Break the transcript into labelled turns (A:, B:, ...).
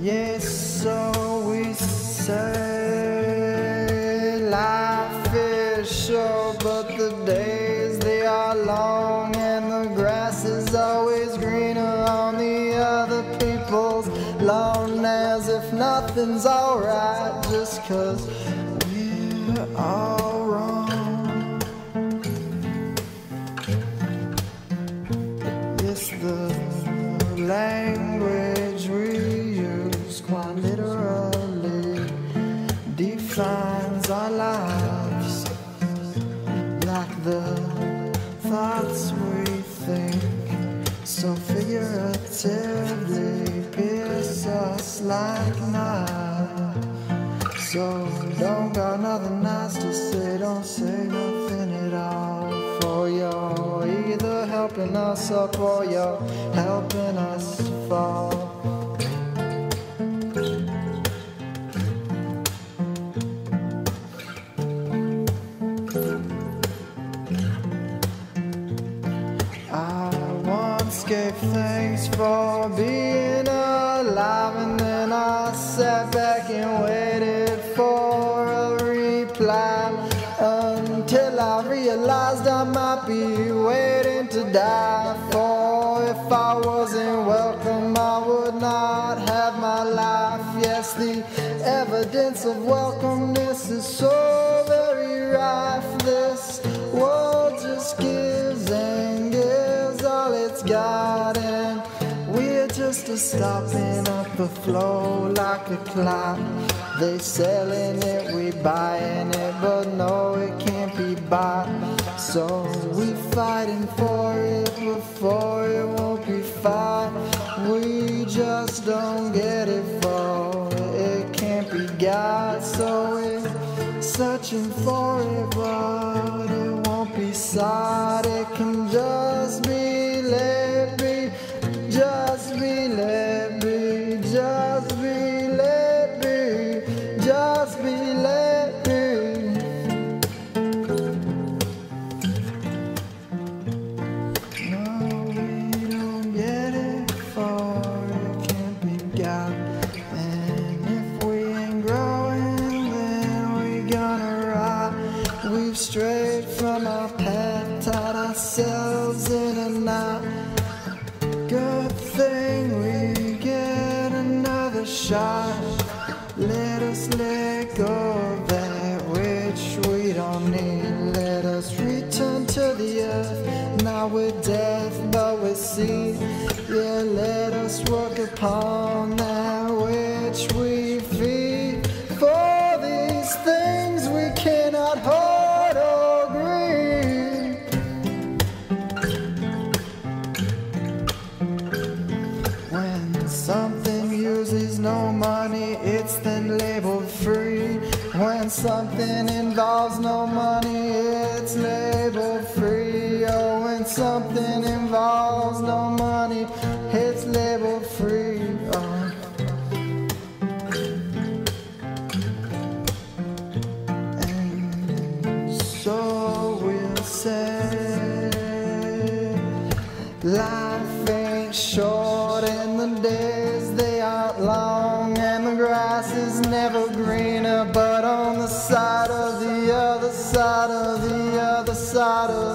A: Yes, so we say life is short, but the days they are long, and the grass is always greener on the other people's lawn. As if nothing's alright just 'cause we're all. Language we use quite literally defines our lives like the thoughts we think so figuratively pierce us like knives. So don't got nothing nice to say, don't say nothing at all. For you're helping us up oh or you're helping us to fall. I once gave thanks for being evidence of welcomeness is so very rife. This world just gives and gives all it's got, and we're just a stopping up the flow like a clock. They selling it, we buying it, but no, it can't be bought. So we fighting for it before it won't be fought. We just don't get it for searching for it, but it won't be sought. It can just ourselves in a knot. Good thing we get another shot. Let us let go of that which we don't need. Let us return to the earth, not with death, but with seed. Yeah, let us work upon When something involves no money, it's labeled free. Oh, when something involves no money, it's labeled free. Oh. And so we'll say life ain't short and the days other side of